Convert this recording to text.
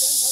这个。